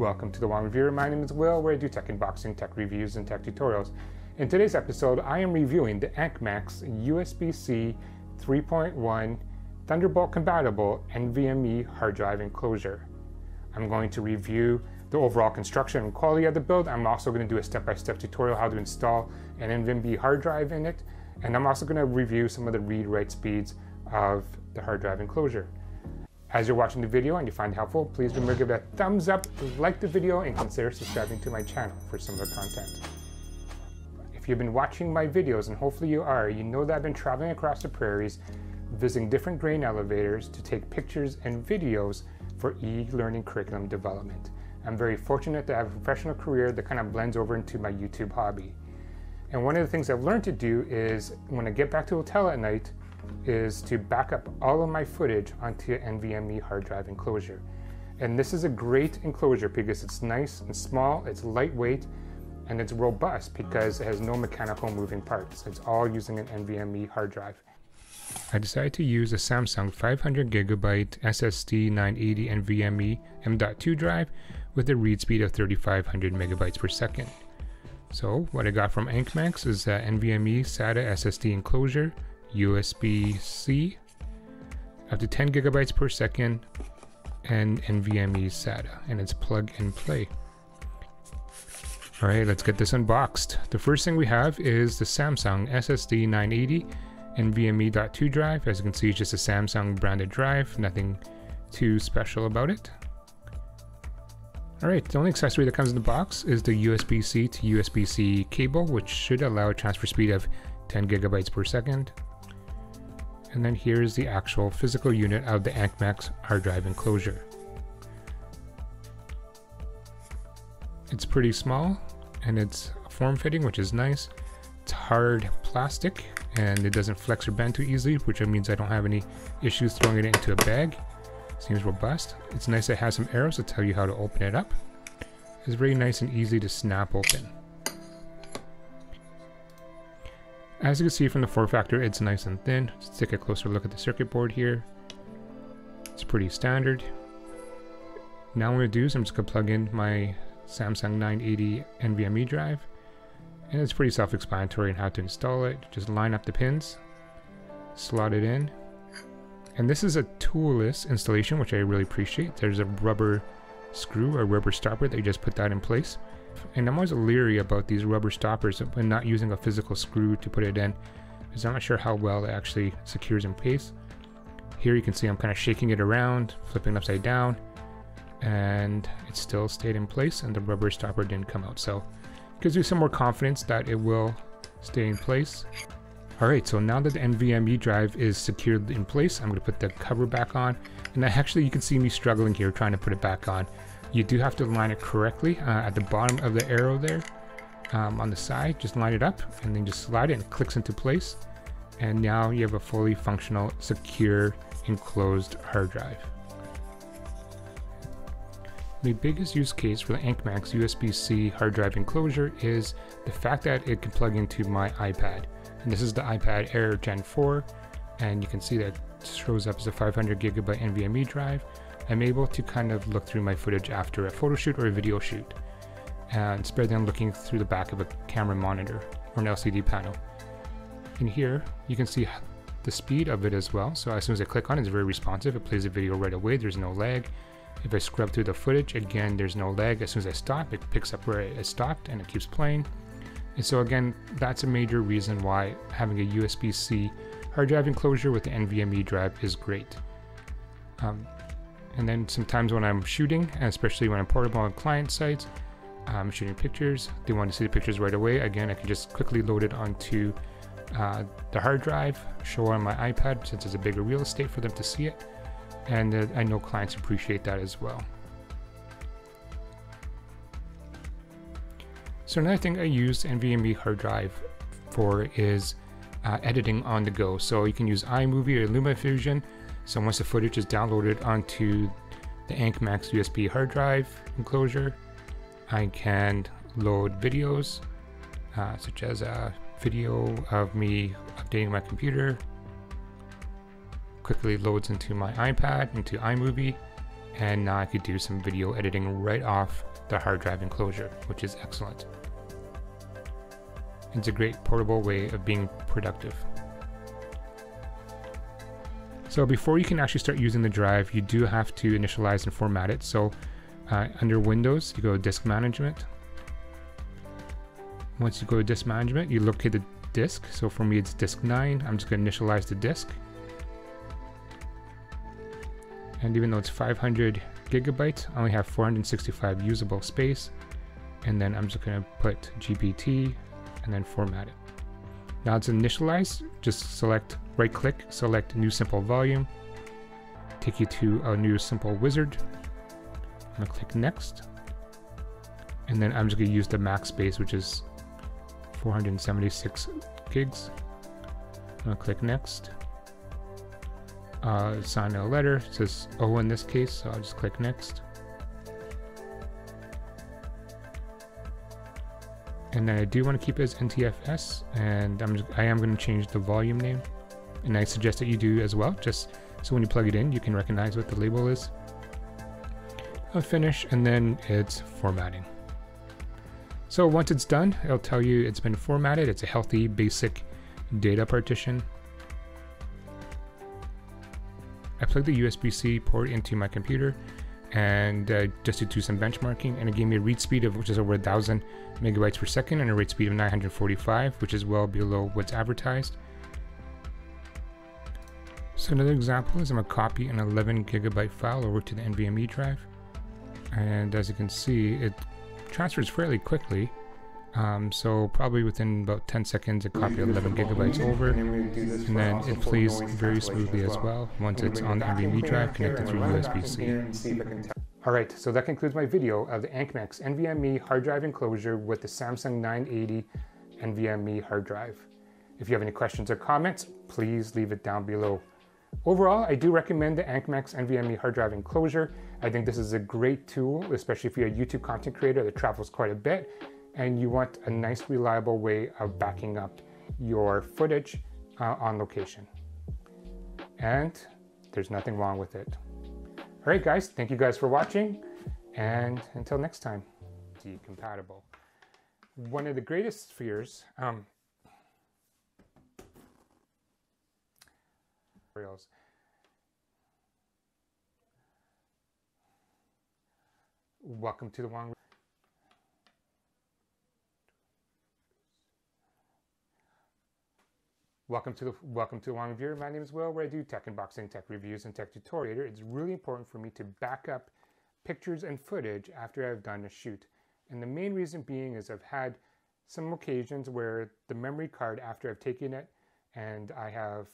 Welcome to the Wong Reviewer. My name is Will, where I do tech unboxing, tech reviews, and tech tutorials. In today's episode, I am reviewing the AnkMax USB-C 3.1 Thunderbolt compatible NVMe hard drive enclosure. I'm going to review the overall construction and quality of the build. I'm also going to do a step-by-step tutorial how to install an NVMe hard drive in it. And I'm also going to review some of the read-write speeds of the hard drive enclosure. As you're watching the video and you find it helpful, please remember to give it a thumbs up, like the video, and consider subscribing to my channel for similar content. If you've been watching my videos, and hopefully you are, you know that I've been traveling across the prairies, visiting different grain elevators to take pictures and videos for e-learning curriculum development. I'm very fortunate to have a professional career that kind of blends over into my YouTube hobby. And one of the things I've learned to do is when I get back to hotel at night, is to back up all of my footage onto an NVMe hard drive enclosure. And this is a great enclosure because it's nice and small, it's lightweight, and it's robust because it has no mechanical moving parts. It's all using an NVMe hard drive. I decided to use a Samsung 500 gigabyte SSD 980 NVMe M.2 drive with a read speed of 3500 megabytes per second. So what I got from AnkMax is a NVMe SATA SSD enclosure, USB-C up to 10 gigabytes per second and NVMe SATA and it's plug and play. Alright, let's get this unboxed. The first thing we have is the Samsung SSD 980 NVMe.2 drive. As you can see, it's just a Samsung branded drive, nothing too special about it. Alright, the only accessory that comes in the box is the USB-C to USB-C cable, which should allow a transfer speed of 10 gigabytes per second. And then here's the actual physical unit of the AnkMax hard drive enclosure. It's pretty small and it's form-fitting, which is nice. It's hard plastic and it doesn't flex or bend too easily, which means I don't have any issues throwing it into a bag. Seems robust. It's nice it has some arrows to tell you how to open it up. It's very nice and easy to snap open. As you can see from the form factor, it's nice and thin. Let's take a closer look at the circuit board here. It's pretty standard. Now what I'm going to do is I'm just going to plug in my Samsung 980 NVMe drive. And it's pretty self-explanatory on how to install it. Just line up the pins, slot it in. And this is a toolless installation, which I really appreciate. There's a rubber screw a rubber stopper that you just put that in place. And I'm always leery about these rubber stoppers and not using a physical screw to put it in because I'm not sure how well it actually secures in place. Here you can see I'm kind of shaking it around, flipping upside down, and it still stayed in place and the rubber stopper didn't come out. So it gives you some more confidence that it will stay in place. Alright, so now that the NVMe drive is secured in place, I'm going to put the cover back on. And actually you can see me struggling here trying to put it back on. You do have to line it correctly uh, at the bottom of the arrow there um, on the side. Just line it up and then just slide it and it clicks into place. And now you have a fully functional, secure, enclosed hard drive. The biggest use case for the AnkMax USB-C hard drive enclosure is the fact that it can plug into my iPad. And this is the iPad Air Gen 4, and you can see that shows up as a 500 gigabyte NVMe drive I'm able to kind of look through my footage after a photo shoot or a video shoot. And better than looking through the back of a camera monitor or an LCD panel. In here, you can see the speed of it as well. So as soon as I click on it, it's very responsive. It plays the video right away. There's no lag. If I scrub through the footage, again, there's no lag. As soon as I stop, it picks up where it stopped and it keeps playing. And so again, that's a major reason why having a USB-C hard drive enclosure with the NVMe drive is great. Um, and then sometimes when I'm shooting, especially when I'm portable on client sites, I'm shooting pictures, they want to see the pictures right away. Again, I can just quickly load it onto uh, the hard drive, show on my iPad since it's a bigger real estate for them to see it. And uh, I know clients appreciate that as well. So another thing I use NVMe hard drive for is uh, editing on the go. So you can use iMovie or LumaFusion so once the footage is downloaded onto the AnkMax USB hard drive enclosure, I can load videos, uh, such as a video of me updating my computer, quickly loads into my iPad, into iMovie, and now I could do some video editing right off the hard drive enclosure, which is excellent. It's a great portable way of being productive. So before you can actually start using the drive, you do have to initialize and format it. So uh, under Windows, you go to Disk Management. Once you go to Disk Management, you locate the disk. So for me, it's disk 9. I'm just going to initialize the disk. And even though it's 500 gigabytes, I only have 465 usable space. And then I'm just going to put GPT and then format it. Now it's initialized, just select right click, select new simple volume, take you to a new simple wizard. I'm gonna click next. And then I'm just gonna use the max space, which is 476 gigs. I'm gonna click next. Uh, sign a letter, it says O in this case, so I'll just click next. and then I do want to keep it as NTFS and I'm just, I am going to change the volume name and I suggest that you do as well just so when you plug it in you can recognize what the label is. I'll finish and then it's formatting. So once it's done it'll tell you it's been formatted it's a healthy basic data partition. I plugged the USB-C port into my computer and uh, just to do some benchmarking and it gave me a read speed of which is over a thousand megabytes per second and a write speed of 945 which is well below what's advertised so another example is I'm going to copy an 11 gigabyte file over to the NVMe drive and as you can see it transfers fairly quickly um, so probably within about 10 seconds it copies 11 gigabytes over and then it plays very smoothly as well once it's on the NVMe drive connected through USB-C. Alright, so that concludes my video of the AnkMax NVMe hard drive enclosure with the Samsung 980 NVMe hard drive. If you have any questions or comments, please leave it down below. Overall, I do recommend the AnkMax NVMe hard drive enclosure. I think this is a great tool, especially if you're a YouTube content creator that travels quite a bit and you want a nice reliable way of backing up your footage uh, on location. And there's nothing wrong with it. All right, guys, thank you guys for watching. And until next time, be compatible. One of the greatest fears, um, Welcome to the Wong. Welcome to the welcome to Wong Review. My name is Will, where I do tech unboxing, tech reviews, and tech tutorial. It's really important for me to back up pictures and footage after I've done a shoot. And the main reason being is I've had some occasions where the memory card, after I've taken it and I have